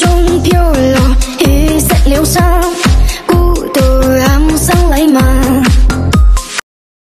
trong pure love he sẽ liêu sao